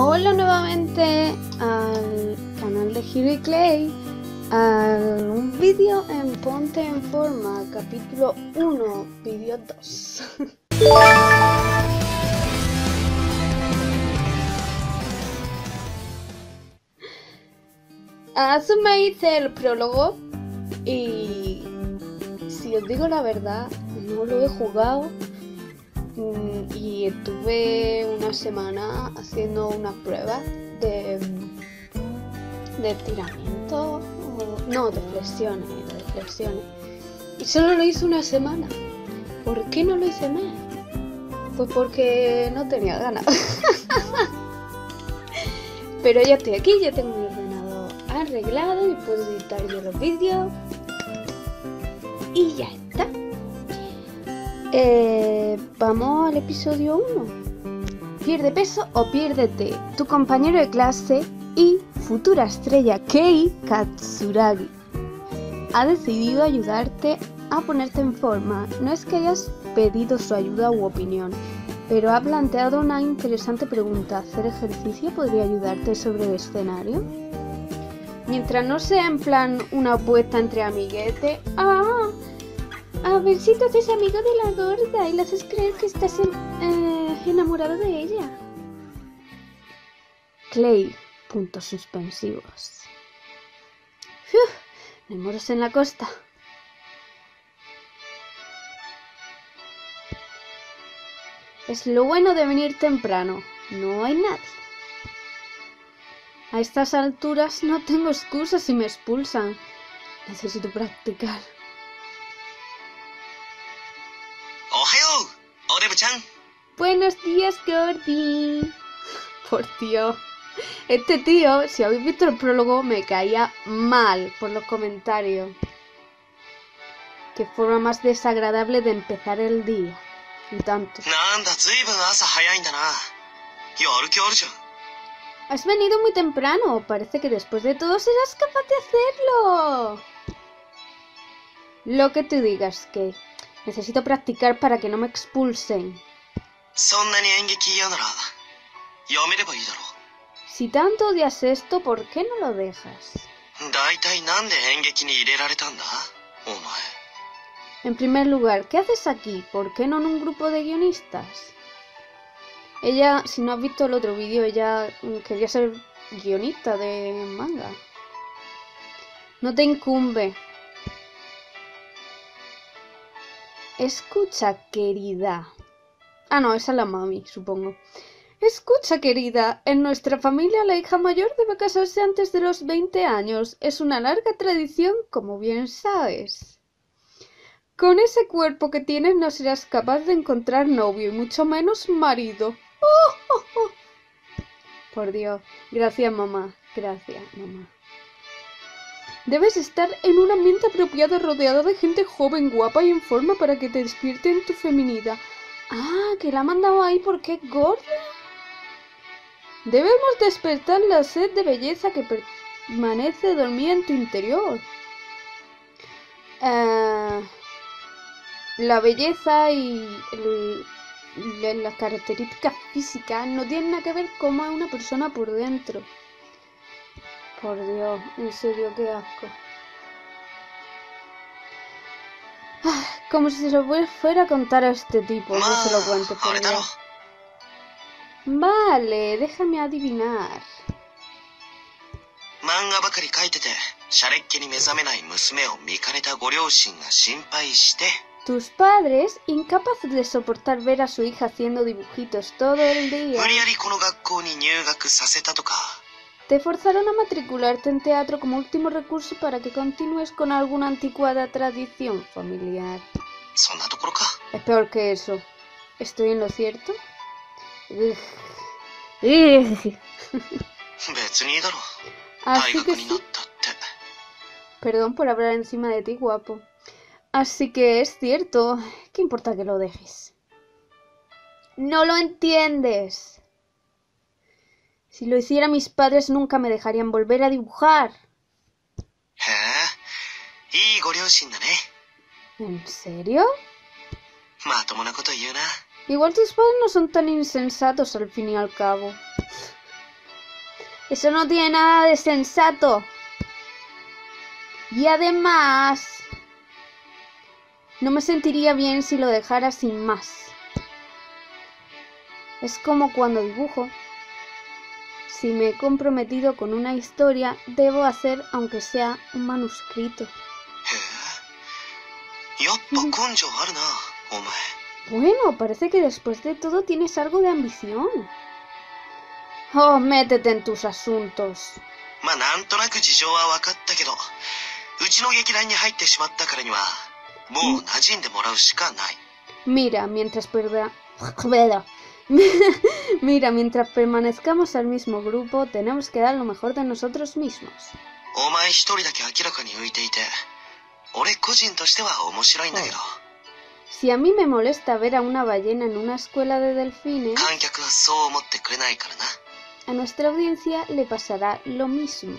Hola nuevamente al canal de Hero y Clay, a un vídeo en Ponte en Forma, capítulo 1, vídeo 2. Hace hice el prólogo y si os digo la verdad, no lo he jugado y estuve una semana haciendo unas pruebas de, de estiramiento, o- no, de flexiones, de flexiones. Y solo lo hice una semana. ¿Por qué no lo hice más? Pues porque no tenía ganas. Pero ya estoy aquí, ya tengo mi ordenador arreglado y puedo editar yo los vídeos. Y ya está. Eh, vamos al episodio 1. Pierde peso o piérdete. Tu compañero de clase y futura estrella Kei Katsuragi ha decidido ayudarte a ponerte en forma. No es que hayas pedido su ayuda u opinión, pero ha planteado una interesante pregunta. ¿Hacer ejercicio podría ayudarte sobre el escenario? Mientras no sea en plan una apuesta entre amiguetes. ¡Ah! A ver si te haces amigo de la gorda y le haces creer que estás eh, enamorado de ella. Clay, puntos suspensivos. Fiu, Nemoros en la costa. Es lo bueno de venir temprano. No hay nadie. A estas alturas no tengo excusas si me expulsan. Necesito practicar. Ohio, Orebe-chan. Buenos días, Gordy. Por Dios. Este tío, si habéis visto el prólogo, me caía mal por los comentarios. Qué forma más desagradable de empezar el día. Y tanto. Has venido muy temprano. Parece que después de todo serás capaz de hacerlo. Lo que tú digas, Kate. Necesito practicar para que no me expulsen. Si tanto odias esto, ¿por qué no lo dejas? En primer lugar, ¿qué haces aquí? ¿Por qué no en un grupo de guionistas? Ella, si no has visto el otro vídeo, ella mm, quería ser guionista de manga. No te incumbe, Escucha, querida. Ah, no, esa es la mami, supongo. Escucha, querida, en nuestra familia la hija mayor debe casarse antes de los 20 años. Es una larga tradición, como bien sabes. Con ese cuerpo que tienes no serás capaz de encontrar novio y mucho menos marido. ¡Oh, oh, oh! Por Dios, gracias mamá, gracias mamá. Debes estar en un ambiente apropiado rodeado de gente joven, guapa y en forma para que te despierte en tu feminidad. Ah, que la ha mandado ahí porque es gorda. Debemos despertar la sed de belleza que permanece dormida en tu interior. Ah, la belleza y las características físicas no tienen nada que ver cómo es una persona por dentro. Por Dios, en serio, qué asco. Ah, como si se lo fuera a contar a este tipo, no se lo cuente, por Dios. Vale, déjame adivinar. Tus padres, incapaces de soportar ver a su hija haciendo dibujitos todo el día. Te forzaron a matricularte en teatro como último recurso para que continúes con alguna anticuada tradición familiar. Es peor que eso. ¿Estoy en lo cierto? Así que sí. Perdón por hablar encima de ti, guapo. Así que es cierto. ¿Qué importa que lo dejes? No lo entiendes. Si lo hiciera mis padres nunca me dejarían volver a dibujar. ¿En serio? Igual tus padres no son tan insensatos al fin y al cabo. Eso no tiene nada de sensato. Y además, no me sentiría bien si lo dejara sin más. Es como cuando dibujo. Si me he comprometido con una historia, debo hacer aunque sea un manuscrito. bueno, parece que después de todo tienes algo de ambición. Oh, métete en tus asuntos. Mm. Mira, mientras perda... Mira, mientras permanezcamos al mismo grupo, tenemos que dar lo mejor de nosotros mismos. Oh. Si a mí me molesta ver a una ballena en una escuela de delfines, a nuestra audiencia le pasará lo mismo.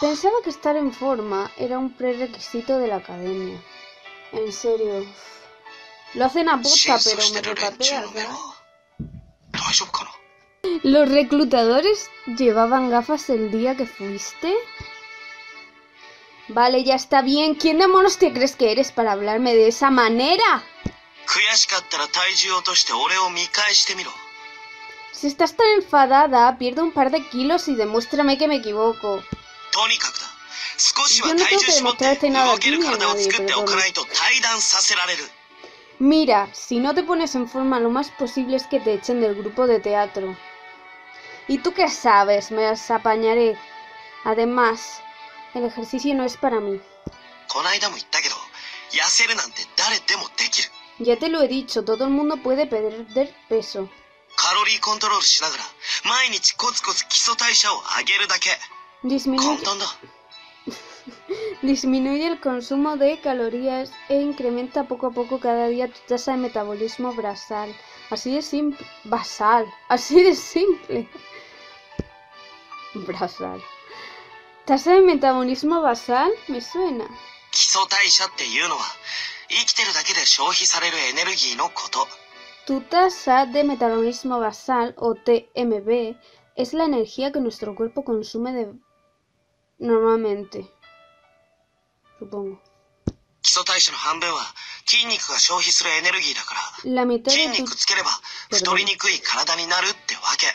Pensaba que estar en forma era un prerequisito de la academia. En serio. Lo hacen a bosta, pero me repatea. ¿Los reclutadores llevaban gafas el día que fuiste? Vale, ya está bien. ¿Quién demonios te crees que eres para hablarme de esa manera? Si estás tan enfadada, pierde un par de kilos y demuéstrame que me equivoco. Yo no nada a. Mira, si no te pones en forma lo más posible es que te echen del grupo de teatro. ¿Y tú qué sabes? Me las apañaré. Además, el ejercicio no es para mí. Ya te lo he dicho, todo el mundo puede perder peso. Disminuye... disminuye el consumo de calorías e incrementa poco a poco cada día tu tasa de metabolismo basal. Así de simple. Basal. Así de simple. Basal. Tasa de metabolismo basal me suena. 基礎代謝っていうのは生きてるだけで消費されるエネルギーのこと Tu tasa de metabolismo basal o TMB es la energía que nuestro cuerpo consume de... normalmente. Supongo. 基礎代謝の半分は筋肉が消費するエネルギーだから La mitad 筋 de tu 肉つければ太りにくい体になるってわけ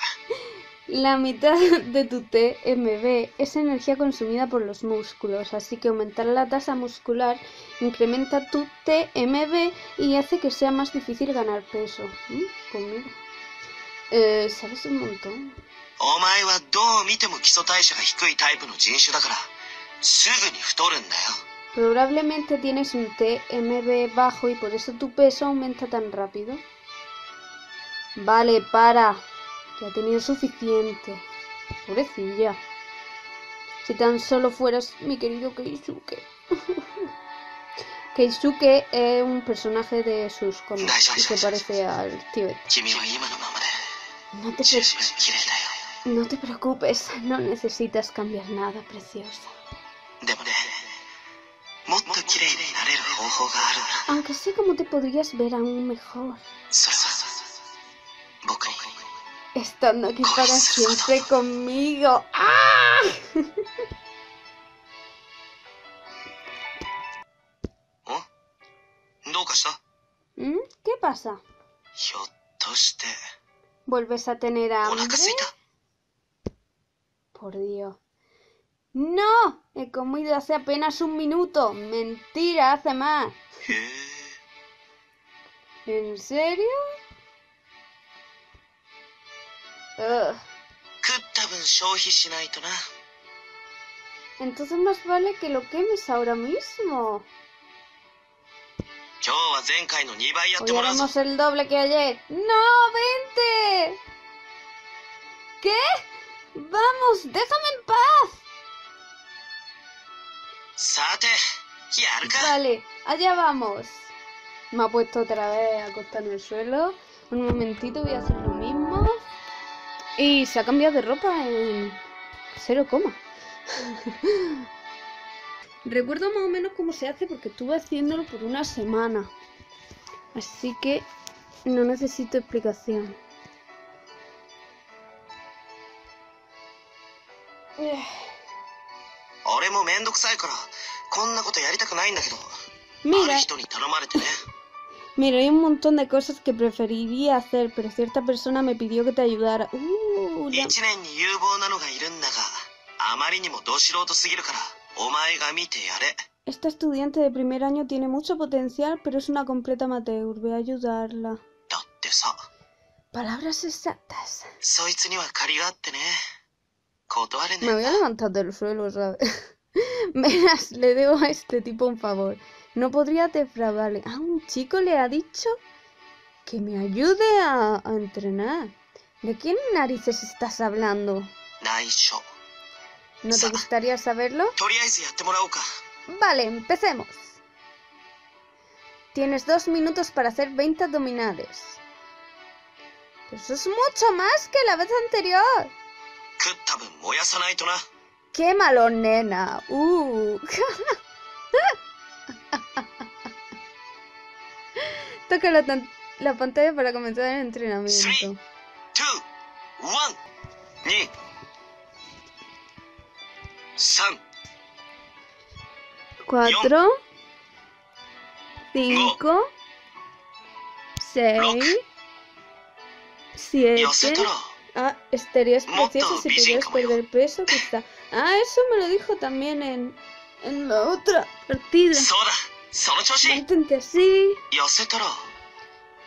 La mitad de tu TMB es energía consumida por los músculos, así que aumentar la tasa muscular incrementa tu TMB y hace que sea más difícil ganar peso. ¿Mm? Pues mira. Eh, ¿Sabes un montón? お前はどう見ても基礎代謝が低いタイプの人種だからすぐに太るんだよ Probablemente tienes un TMB bajo y por eso tu peso aumenta tan rápido. Vale, para. Ya ha tenido suficiente. Pobrecilla. Si tan solo fueras mi querido Keisuke. Keisuke es un personaje de sus cómics y se parece al No te, no te preocupes, no necesitas cambiar nada, preciosa. Aunque sé cómo te podrías ver aún mejor. Estando aquí para siempre conmigo. ¿Mm? ¿Qué pasa? ¿Vuelves a tener hambre? Por Dios. No, he comido hace apenas un minuto. Mentira, hace más. ¿En serio? Ugh. Entonces más vale que lo quemes ahora mismo. Hoy haremos el doble que ayer. ¡No, vente! ¿Qué? ¡Vamos, déjame en paz! Vale, allá vamos. Me ha puesto otra vez acostado en el suelo. Un momentito, voy a hacer lo mismo. Y se ha cambiado de ropa en cero coma. Recuerdo más o menos cómo se hace porque estuve haciéndolo por una semana. Así que no necesito explicación. Eh. 俺もめんどくさいからこんなことやりたくないんだけどあ Mira, る人に頼まれてね mira, hay un montón de cosas que preferiría hacer, pero cierta persona me pidió que te ayudara. Uh, があまりにもど素人すぎるからお前が見てやれ Esta estudiante de primer año tiene mucho potencial, pero es una completa amateur. Voy a ayudarla. Palabras exactas. そいつには借りがあってね Me voy a levantar del suelo, ¿sabes? Verás, le debo a este tipo un favor. No podría defraudarle. A ah, un chico le ha dicho que me ayude a, a entrenar. ¿De quién narices estás hablando? ¿No te gustaría saberlo? Vale, empecemos. Tienes dos minutos para hacer 20 abdominales. Eso es mucho más que la vez anterior. Quémalo, nena. Uh. Toca la, la, pantalla para comenzar el entrenamiento. Three, two, one, ni, san, cuatro, cinco, seis, siete. Ah, estarías precioso si pudieras perder peso, quizá. Ah, eso me lo dijo también en, en la otra partida. Mantente así.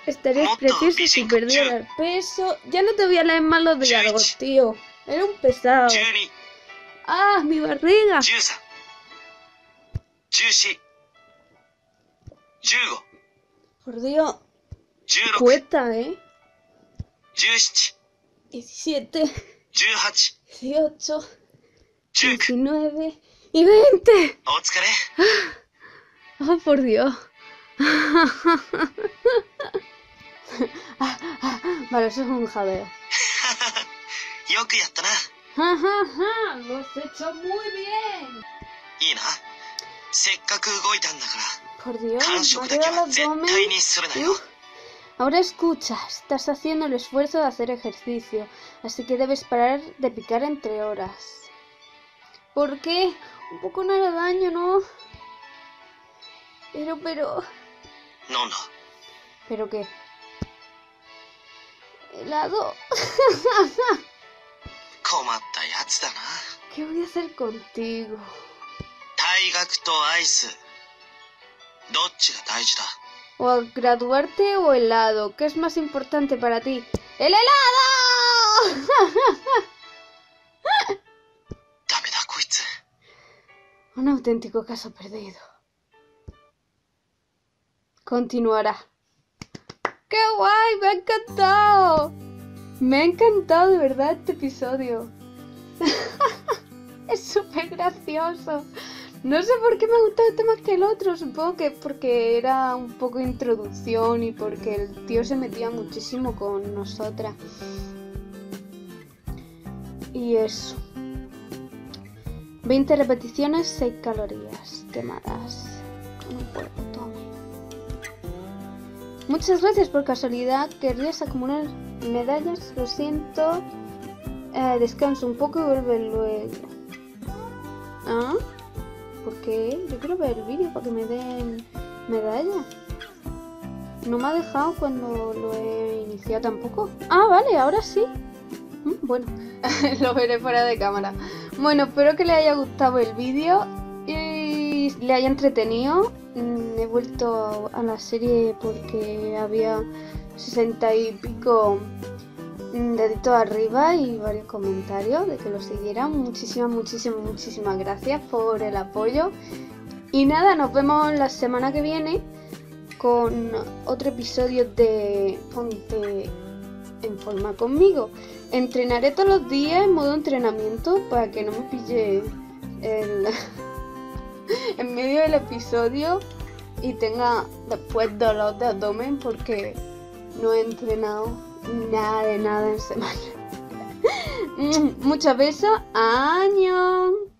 Estarías precioso si perdieras peso. Ya no te voy a leer más los diálogos, tío. Era un pesado. Ah, mi barriga. 15 Por Dios. Cuesta, ¿eh? 17 17, 18 18, 19 19 y 20. お疲れ Oh, por Dios. Ah, ah, vale, eso es un jadeo. よくやったな Ja, ja, ja, lo has hecho muy bien. いいなせっかく動いたんだか Por Dios, ら感 me ha 触だけ quedado は el 絶 abdomen. 対にするなよ Uf. Ahora escucha, estás haciendo el esfuerzo de hacer ejercicio, así que debes parar de picar entre horas. ¿Por qué? Un poco no hará daño, ¿no? Pero, pero... なんだ ¿Pero qué? Helado. 困ったやつだな ¿Qué voy a hacer contigo? 退学とアイスどっちが大事だ o a graduarte o helado? ¿Qué es más importante para ti? ¡El helado! Un auténtico caso perdido. Continuará. ¡Qué guay! ¡Me ha encantado! Me ha encantado de verdad este episodio. es súper gracioso. No sé por qué me ha gustado este más que el otro. Supongo que porque era un poco introducción y porque el tío se metía muchísimo con nosotras. Y eso. 20 repeticiones, 6 calorías quemadas. Con un cuerpo. Muchas gracias por casualidad. ¿Querrías acumular medallas? Lo siento. Eh, descansa un poco y vuelve luego. ¿Ah? ¿Por qué? Yo quiero ver el vídeo para que me den medallas. No me ha dejado cuando lo he iniciado tampoco. Ah, vale, ahora sí. Mm, Bueno, lo veré fuera de cámara. Bueno, espero que le haya gustado el vídeo y le haya entretenido. Mm, He vuelto a la serie porque había 60 y pico mm, deditos arriba y varios comentarios de que lo siguieran. Muchísimas, muchísimas, muchísimas gracias por el apoyo. Y nada, nos vemos la semana que viene con otro episodio de Ponte en forma conmigo. Entrenaré todos los días en modo entrenamiento para que no me pille el en medio del episodio y tenga después dolor de abdomen porque no he entrenado nada de nada en semana. Muchos besos. Año.